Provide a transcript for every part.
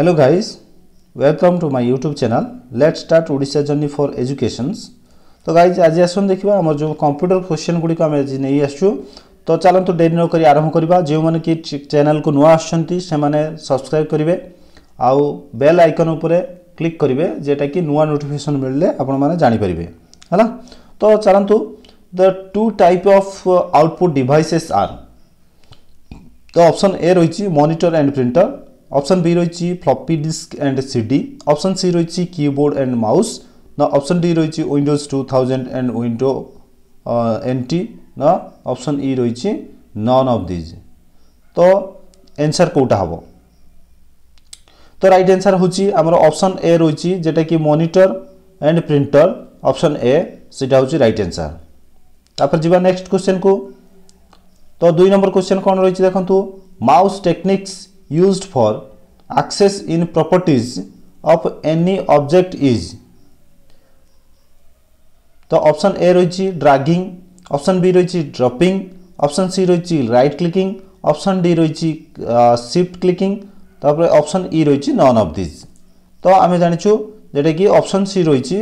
Hello guys. Welcome to my YouTube channel. Let's start odisha journey for education तो guys आज आसन देखा आम जो कंप्यूटर क्वेश्चन गुड़िक आम आज नहीं आसू तो चलतु तो डेरी नक आरंभ करवा जो मैंने कि चैनल को नुआ आसने सब्सक्राइब करेंगे आउ बेल आइकन उपर क्लिक करेंगे जेटा कि नुआ नोटिफिकेसन मिलने आपने जापर है तो चलतु the two type of output devices are तो ऑप्शन ए रही monitor and printer option B রয়েছে floppy disk and CD option C রয়েছে কিবোর্ড অ্যান্ড মাউস না অপশন ডি রয়েছে Windows two thousand and window NT না অপশন ই রয়েছে none of these তো answer কোটা হব? তো রাইট এনসার হচ্ছে আমার অপশন এ রয়েছে, যেটা কি monitor and printer option A সেটা হচ্ছে রাইট এনসার তারপরে যা নেক্সট কোশ্চেন কু তো দুই নম্বর কোশ্চেন কোণ রয়েছে দেখুন mouse techniques used for access in properties of any object is. तो ऑप्शन ए रही ड्रागिंग ऑप्शन बी रही ड्रपिंग ऑप्शन सी रही राइट क्लिकिंग ऑप्शन डी रही सिफ्ट क्लिकिंग तापर ऑप्शन ई रही नन अफ दिज तो आम जानू जेटा कि ऑप्शन सी रही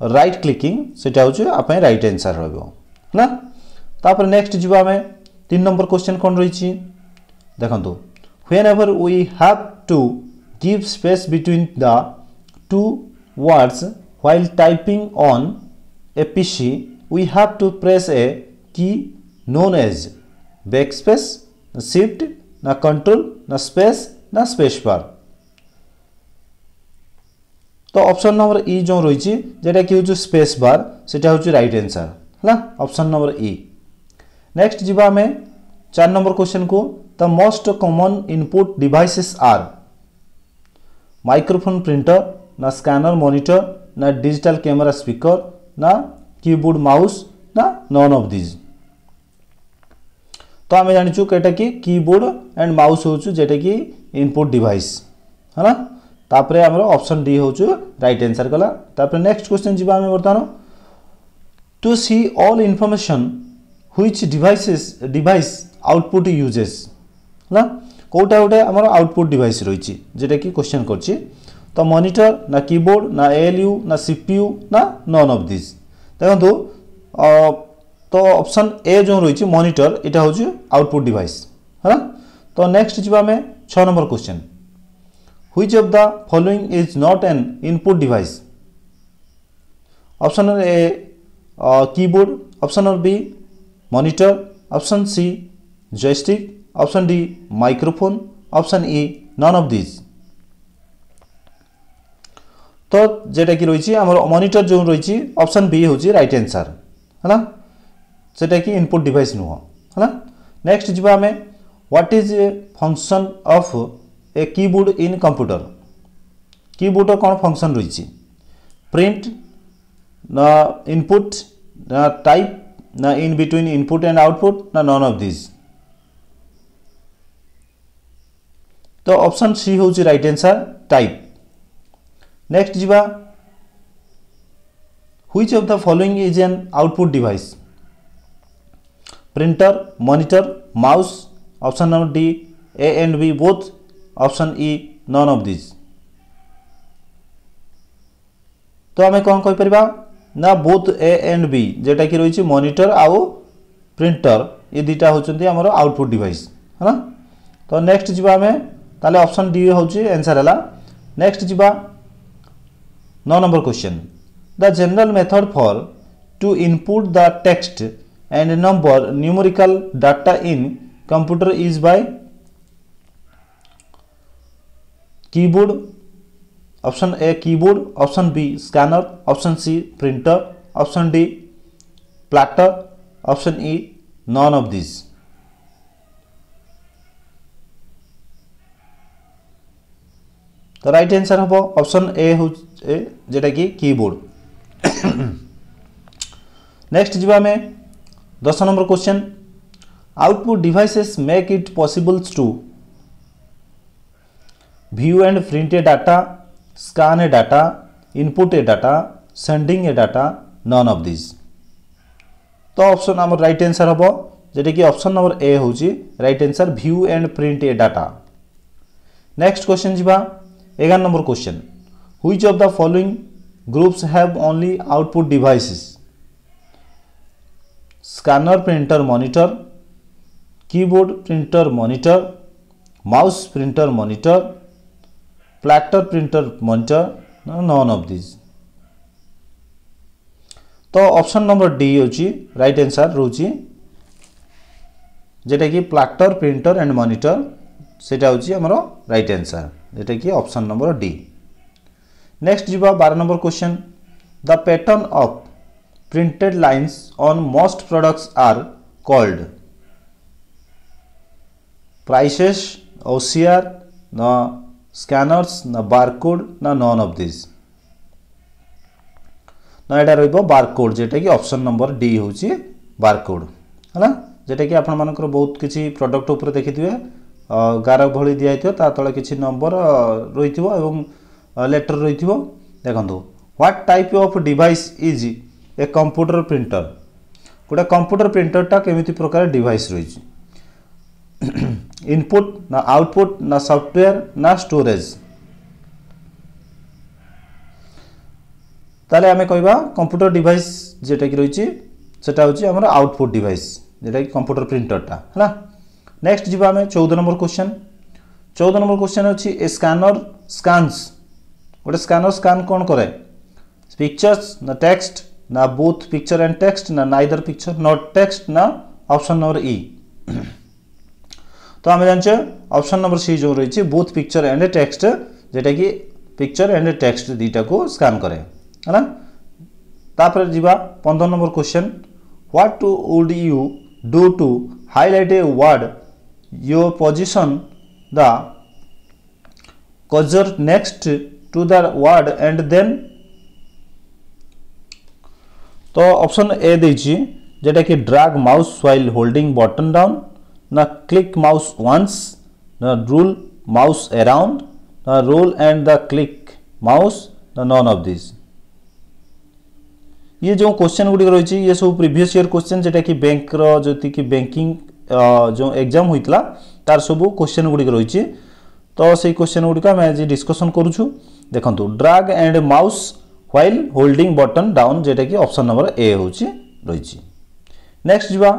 राइट क्लिकिंग सेटा हूँ आप रईट आंसर रहा नेक्स्ट जी आम तीन नंबर क्वेश्चन कौन रही देखो whenever we have to give space between the two words while typing on a PC, we have to press a key known as backspace, na shift, na control, na space, na space bar. तो option number ई जो रही जेटा कि हूँ space bar से right answer है option number ई next जी आम चार नंबर क्वेश्चन को The most common input devices are microphone printer, na scanner monitor, na digital camera speaker, na keyboard mouse, na none of these. तो आम जानचु कटा कि कीबोर्ड एंड माउस होटा कि इनपुट डिवाइस है ना तापर आम ऑप्शन डी हूँ रईट आंसर गला तापर नेक्स्ट क्वेश्चन जी आम बर्तमान to see all information which devices device output uses uses হ্যাঁ কোটা গোটে আমার আউটপুট ডিভাইস রয়েছে, যেটা কি কোশ্চেন করছি? তো মনিটর না কিবোর্ড না এএলইউ না সিপিইউ না নন অফ দিস দেখন্তু তো অপশন এ যে রয়েছে মনিটর এটা হচ্ছে আউটপুট ডিভাইস হ্যাঁ? তো নেক্সট যা আমি ছ number question which of the following is not an input device option A keyboard option B monitor option C joystick option D microphone option E none of this তো যেটা কি রয়েছে আমার মনিটর যে রয়েছে অপশন বি হচ্ছে right answer হ্যাঁ সেটা কি ইনপুট ডিভাইস নুহ হ্যাঁ নেক্সট যা আমি what is a function of a keyboard in computer কিবোর্ডর কোণ ফংশন রয়েছে প্রিন্ট না ইনপুট না টাইপ না in between input and output না নন অফ तो ऑप्शन सी हूँ रईट आंसर टाइप नेक्स्ट जीवा which of the following is an output device printer monitor mouse option number D A and B both option E none of these तो आम कौन कहीपर ना both a and B जेटा कि रही monitor आउ प्रिंटर ये दुटा हूँ आमर आउटपुट डिवाइस है ना? तो नेक्स्ट जी आम তাহলে অপশন ডি হচ্ছে আনসার হল নেক্সট যা 9 number question the general method for to input the text and number numerical data in computer is by keyboard option a keyboard option b scanner option c printer option d platter option e none of these तो right answer हम option ए जेटा कि keyboard next जामें दस number question output devices make it possible to view and print a data scan a data input a data sending a data none of this तो option आम right answer हम जेटा कि option number ए हूँ right answer view and print a data next question जी एगार number question. Which of the following groups have only output devices scanner printer monitor keyboard printer monitor mouse printer monitor plotter printer monitor none of these तो option number D हूँ right answer रोच जेटा कि plotter printer and monitor सेटा हूँ आमर right answer যেটা কি অপশন নম্বর ডি नेक्स्ट जीवा बार number question the pattern of printed lines on most products are called prices OCR न स्कैनर्स न बारकोड न नॉन ऑफ दिस ना यहाँ रही बारकोड जेटा कि ऑप्शन नंबर डी हूँ बारकोड है जेटा कि आपण मानकर बहुत किसी प्रडक्ट उपर देखी ଗାର ଭଳି ଦିଆହେଇଥିବ ତା ତଳେ କିଛି ନମ୍ବର ରହିଥିବ ଏବଂ ଲେଟର ରହିଥିବ ଦେଖନ୍ତୁ what type of device is a computer printer ଗୋଟେ କମ୍ପ୍ୟୁଟର ପ୍ରିଣ୍ଟରଟା କେମିତି ପ୍ରକାର ଡିଭାଇସ୍ ରହିଛି ଇନପୁଟ୍ ନା ଆଉଟପୁଟ୍ ନା ସଫ୍ଟୱେୟାର ନା ଷ୍ଟୋରେଜ୍ ତାହେଲେ ଆମେ କହିବା କମ୍ପ୍ୟୁଟର ଡିଭାଇସ୍ ଯେଉଁଟାକି ରହିଛି ସେଟା ହେଉଛି ଆମର ଆଉଟପୁଟ୍ ଡିଭାଇସ୍ ଯେଉଁଟାକି କମ୍ପ୍ୟୁଟର ପ୍ରିଣ୍ଟରଟା ହେଲା নেক্সট যা আমি চৌদ নম্বর কোশ্চেন চৌদ নম্বর কোশ্চেন হচ্ছে এ স্কানর স্কানস গোটে স্কানর স্কান কোণ করে পিকচর্স না টেক্সট না বুথ পিকচর অ্যান্ড টেক্সট না নাইদর পিকচর নট টেক্সট না অপশন নম্বর ই তো আমি জানছে অপশন নম্বর সি যে রয়েছে বুথ পিকচর অ্যান্ড টেক্সট যেটা কি পিকচর অ্যান্ড টেক্সট দুইটাকে স্কান করে হ্যাঁ তাপরে যা পনেরো number question what to would you do to highlight a word your position the cursor next to the word and then तो ऑप्शन ए देछि जेटा कि drag mouse while holding button down ना क्लिक माउस वंस ना roll mouse around ना roll and the click mouse ना none of this ये जो क्वेश्चन गुड़ी रही है ये सब प्रीवियस ईयर क्वेश्चन जेटा कि बैंक री कि बैंकिंग जो एग्ज़ाम होता तार सब क्वेश्चन गुड़ी रही तो से क्वेश्चन गुड़िक आम आज डिस्कसन करुचु देखो drag and mouse while holding button down जेटा कि ऑप्शन नंबर ए हूँ रही नेक्स्ट जा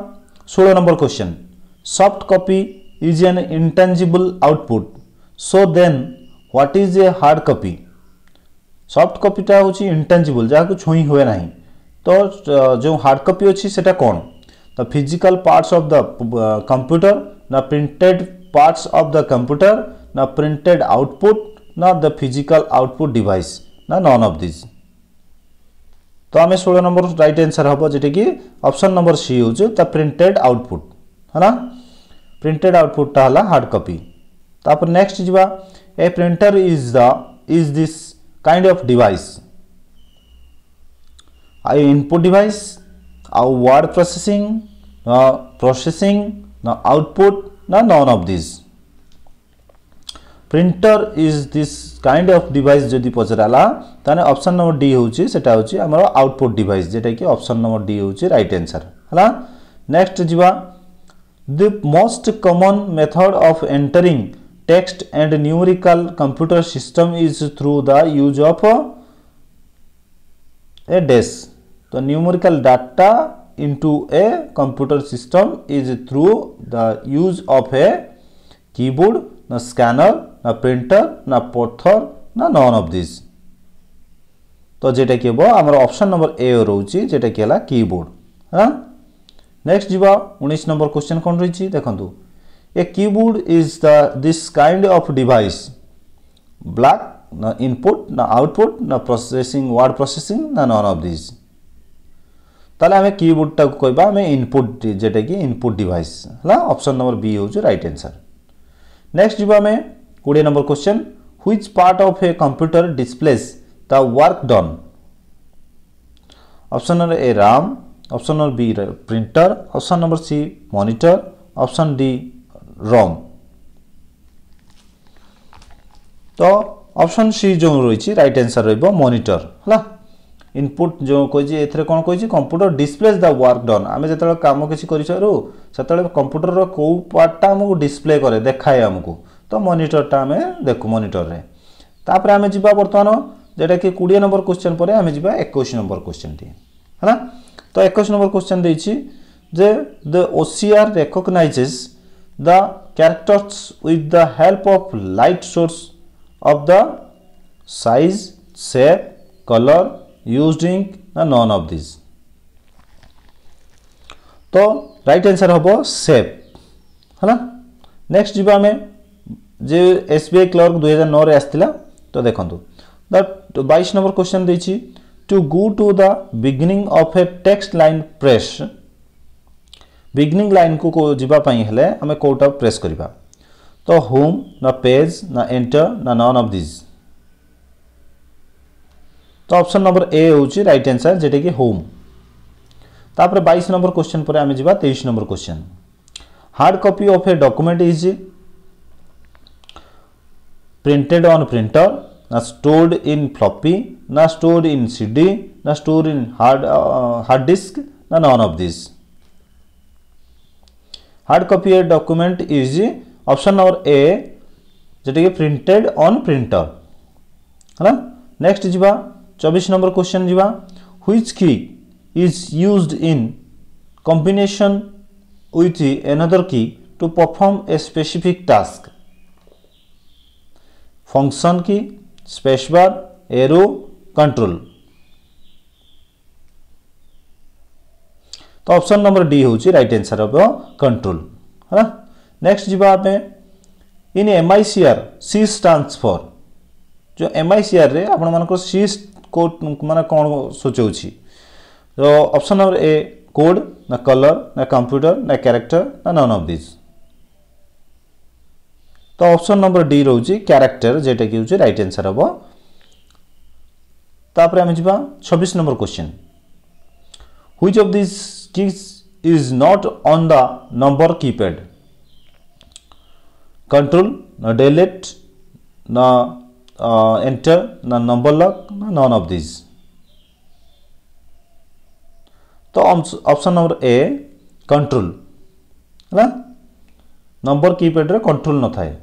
षोल number question soft copy is an intangible output so then what is a hard copy soft कॉपीटा हूँ इंटेंजिबल जहाँ छुई हुए ना तो जो हार्ड कॉपी अच्छी से the physical parts of the uh, computer, the printed parts of the computer, the printed output, not the physical output device, na none of these. তো আমি ষোল নম্বর রাইট আনসার হব যেটা কি অপশন নম্বর সি হচ্ছে তা প্রিন্টেড আউটপুট হ্যাঁ printed আউটপুটটা হল হার্ড কপি তারপরে নেক্সট যা a printer is the is this kind of device I input device আউ word processing now processing, now output, now none of these. Printer is this kind of device जदि पचराला ताने option number D होची सेटा होची हमर output device जेटा कि ऑप्शन नंबर डी होची राइट आंसर हला? नेक्स्ट जीवा। The most common method of entering text and numerical computer system is through the use of a डेस तो numerical data into a computer system is through the use of a keyboard, a scanner, a printer, a printer, na none of these. तो जेटा कि हम आमर option number ए रोचे जेटा कि keyboard हाँ? Next जीवा 19 number question कौन रही देखु a keyboard is the this kind of device black ना इनपुट ना आउटपुट ना प्रोसेसिंग वर्ड प्रोसेसिंग ना नॉन ऑफ़ दिस তাহলে আমি কিবোর্ডটা কইবা আমি ইনপুট যেটা কি ইনপুট ডিভাইস হল অপশন নম্বর বি হচ্ছে রাইট আনসার নেক্সট যা আমি কোড়ি number question which part of a computer displays the work done option number A RAM option number B printer option number C monitor option D ROM তো option C যে রয়েছে right answer রহব monitor হ্যাঁ input ଯେଉଁ କହିଛି ଏଥିରେ କ'ଣ କହିଛି computer displays the work done ଆମେ ଯେତେବେଳେ କାମ କିଛି କରିସାରୁ ସେତେବେଳେ କମ୍ପ୍ୟୁଟରର କେଉଁ ପାର୍ଟଟା ଆମକୁ ଡିସପ୍ଲେ କରେ ଦେଖାଏ ଆମକୁ ତ ମନିଟରଟା ଆମେ ଦେଖୁ ମନିଟରରେ ତାପରେ ଆମେ ଯିବା ବର୍ତ୍ତମାନ ଯେଉଁଟାକି କୋଡ଼ିଏ ନମ୍ବର କୋଶ୍ଚିନ୍ ପରେ ଆମେ ଯିବା ଏକୋଇଶ ନମ୍ବର କୋଶ୍ଚିନ୍ଟି ହେଲା ତ ଏକୋଇଶ ନମ୍ବର କୋଶ୍ଚିନ୍ ଦେଇଛି ଯେ the OCR recognizes the characters with the help of light source of the size shape colour used in ना नन अफ दिज तो रईट आंसर हम सेप है नेक्स्ट जी आम J S B I clerk दुई हज़ार नौ आसला तो देखु द बैश नंबर क्वेश्चन देखिए to go to the beginning of a text line press beginning line को जीवाई हेले आम कोटा प्रेस करवा तो होम ना पेज ना एंटर ना नन अफ दिज तो ऑप्शन नंबर ए हूँ रईट आंसर जेटा कि होम तापर बैश नंबर क्वेश्चन पर आम जा तेईस number question hard copy of a document is printed on printer ना स्टोर्ड इन फ्लॉपी ना स्टोर्ड इन सीडी ना store in hard hard disk ना none of this hard copy a document is option number A जेटा कि printed on printer है next जावा चौबीस number question ji which key is use in combination with another key to perform a specific task function key space bar arrow control तो option number D हूँ right answer हम control है next जावामे in M I C R C stands for जो M I C R रे आपण सी କୋଉ ମାନେ କ'ଣ ସୂଚଉଛି ତ ଅପସନ୍ ନମ୍ବର ଏ କୋଡ୍ ନା କଲର୍ ନା କମ୍ପ୍ୟୁଟର ନା କ୍ୟାରେକ୍ଟର ନା ନନ୍ ଅଫ୍ ଦିଜ୍ ତ ଅପସନ୍ ନମ୍ବର ଡି ରହୁଛି କ୍ୟାରେକ୍ଟର ଯେଉଁଟାକି ହେଉଛି ରାଇଟ୍ ଆନ୍ସର୍ ହେବ ତାପରେ ଆମେ ଯିବା ଛବିଶ number question which of this keys is not on the number keypad control now delete, ନା uh, enter. The number lock none of these. तो ऑप्शन नंबर ए कंट्रोल है नंबर कीपैड रे control न थाए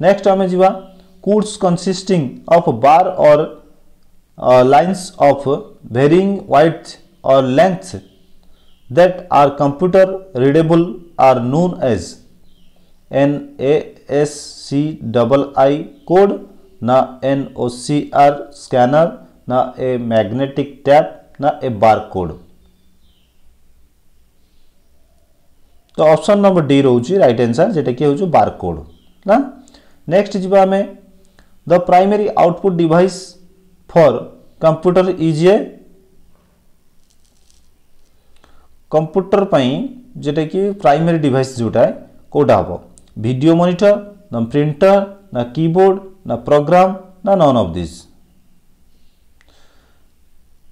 नेक्स्ट आम जीवा कूड्स consisting of bar और lines of varying white और length that are computer readable are known as an A S C double I code as an ASCII code na NOCR scanner na a magnetic tape na a barcode तो option number D रोचे right answer जेटा कि हूँ barcode ना? Next जी आम the primary output device for computer is a computer जेटा कि primary device जोटा कौटा हम वीडियो मॉनिटर ना प्रिंटर ना कीबोर्ड ना प्रोग्राम ना नन ऑफ़ दिस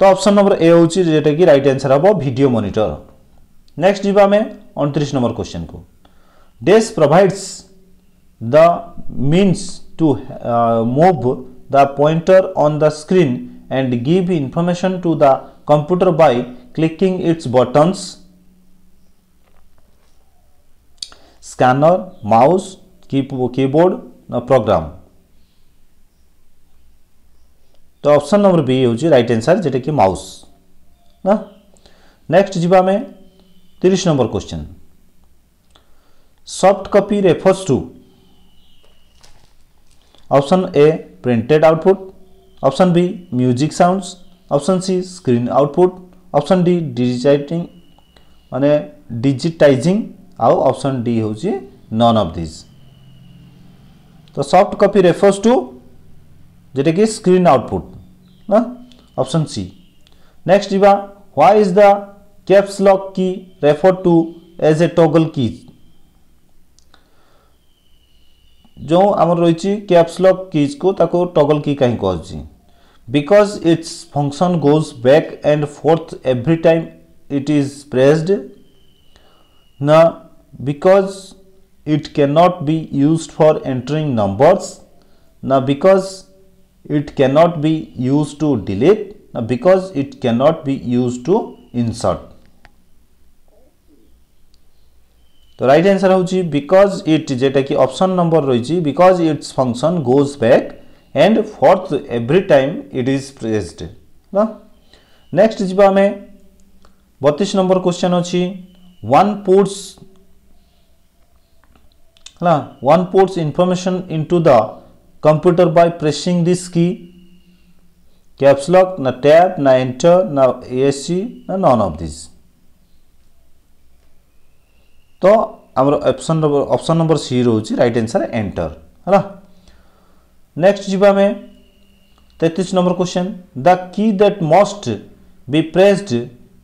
तो ऑप्शन नंबर ए हूँ जेटा कि रईट आंसर हम वीडियो मॉनिटर नेक्स्ट जी आम उनतीस नंबर क्वेश्चन को। This provides the means to move the pointer on the screen and give information to the computer by clicking its buttons scanner mouse keyboard program तो option number B हूँ right answer जेटा कि mouse ना? Next जी आम तीस number question soft copy refers to option A printed output option B music sounds option C screen output option D digitizing माने digitising आउ ऑप्शन डी हूँ नन ऑफ़ दिस तो सॉफ्ट कॉपी रेफर्स टू जेटा कि screen output ना option C next जीवा why is the caps lock key referred to as a toggle key? जो आम रही कैप्स लॉक कीज को ताको टगल की कहीं कह because its function goes back and forth every time it is pressed ना because it cannot be used for entering numbers. Now because it cannot be used to delete, now because it cannot be used to insert. तो right answer हूँ because it जेटा कि option number रही because its function goes back and forth every time it is pressed next जी आम बतीस number question अच्छी one puts है one puts information into the computer by pressing this key caps lock ना tab ना enter ना ASC ना none of this तो आम option number option number C रोज राइट आंसर एंटर है नेक्स्ट जीवा में तेतीस number question the key that must be pressed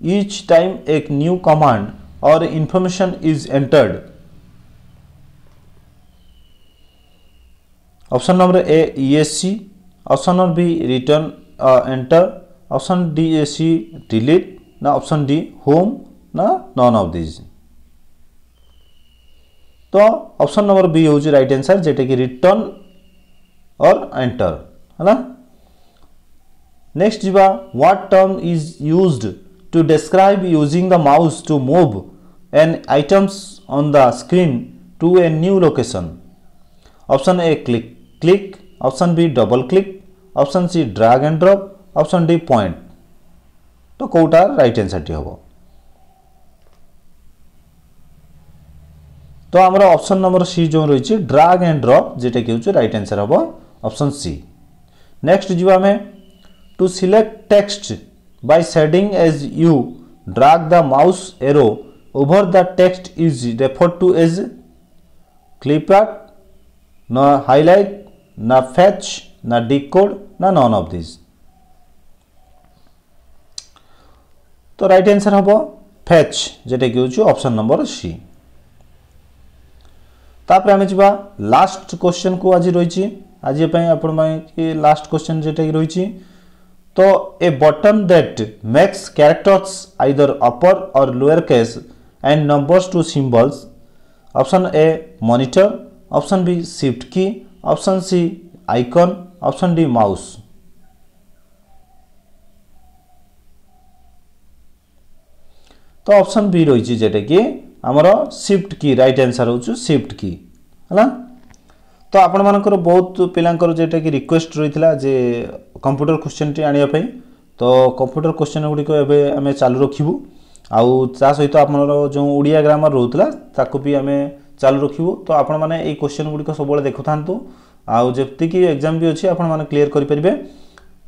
each time एक न्यू कमांड और information is entered option number a esc option number b return uh, enter. Option d esc delete. Now option d home. Now none of these. तो option number B हूँ right answer जेटा कि return और enter है next जावा What term is used to describe using the mouse to move an items on the screen to a new location. Option A click. Click option B double click option C drag and drop option D point तो कौटा right answer T हम तो आम option number सी जो रही drag and drop जेटा कि हूँ रईट आंसर हम ऑप्शन सी नेक्स्ट जी आम to select text by shading as you drag the mouse arrow over the text is refer to as clipart न फैच ना डिकोड ना नन ऑफ़ दिस तो राइट आंसर हम fetch जेटा कि ऑप्शन नंबर सी तापर आम जा लास्ट क्वेश्चन को आज रही आज आपण लास्ट क्वेश्चन जेटा रही तो a button that makes characters either upper और lower case and numbers to symbols option A monitor option B shift option C, icon. Option D, mouse. তো অপশান বি রয়েছে যেটা কি আমার সিফট কি রাইট আনসার হচ্ছে সিফট কি হ্যাঁ তো আপনার বহুত পিলাঙ্কর যেটা কি রিকোয়েস্ট রয়েছিল যে কম্পুটর কোশ্চেনটি আনিয়া পাই তো কম্পুটর কোশ্চেন গুড়ি এবে আমি চালু রাখবু আউ তা সহিত আপনার যে ওড়িয়া গ্রামার রহুলা তাকে বি আমি ଚାଲୁ ରଖିବୁ ତ ଆପଣମାନେ ଏଇ କ୍ୱେଶ୍ଚନ୍ ଗୁଡ଼ିକ ସବୁବେଳେ ଦେଖୁଥାନ୍ତୁ ଆଉ ଯେତିକି ଏକ୍ଜାମ୍ ବି ଅଛି ଆପଣମାନେ କ୍ଲିଅର୍ କରିପାରିବେ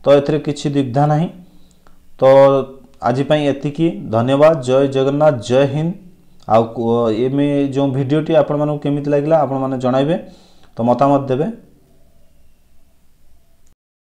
ତ ଏଥିରେ କିଛି ଦ୍ୱିଧା ନାହିଁ ତ ଆଜି ପାଇଁ ଏତିକି ଧନ୍ୟବାଦ ଜୟ ଜଗନ୍ନାଥ ଜୟ ହିନ୍ଦ ଆଉ ଏମେ ଯେଉଁ ଭିଡ଼ିଓଟି ଆପଣମାନଙ୍କୁ କେମିତି ଲାଗିଲା ଆପଣମାନେ ଜଣାଇବେ ତ ମତାମତ ଦେବେ